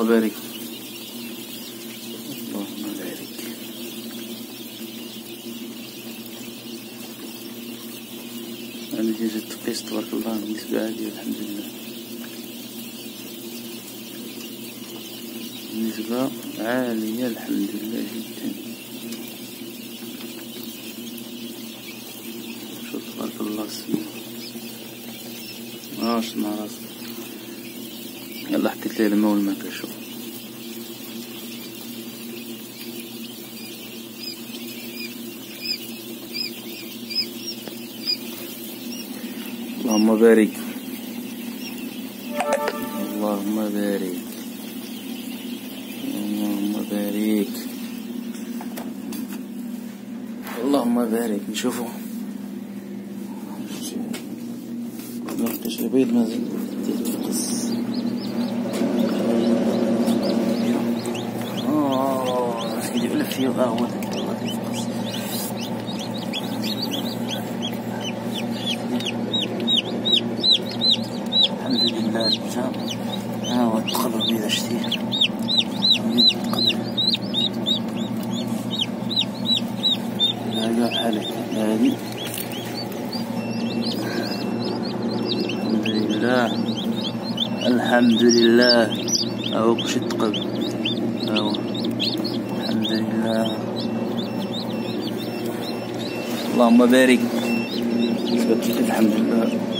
اللهم بارك اللهم بارك النتيجة تقيس تبارك الله النسبة عالية الحمد لله. النسبة عالية الحمد لله جدا. شوف تبارك الله السماء ماش مع راسك يلا حطيت لي الماء والماء كشوف اللهم بارك. اللهم بارك. اللهم بارك. اللهم بارك. نشوفوا ما البيض مازال آه هو الحمد لله. الجام ها هو التقلب إذا شتيه لا قال حالك هذه الحمد لله. الحمد لله كش تقب أهو الحمد لله. اللهم بارك. الحمد لله.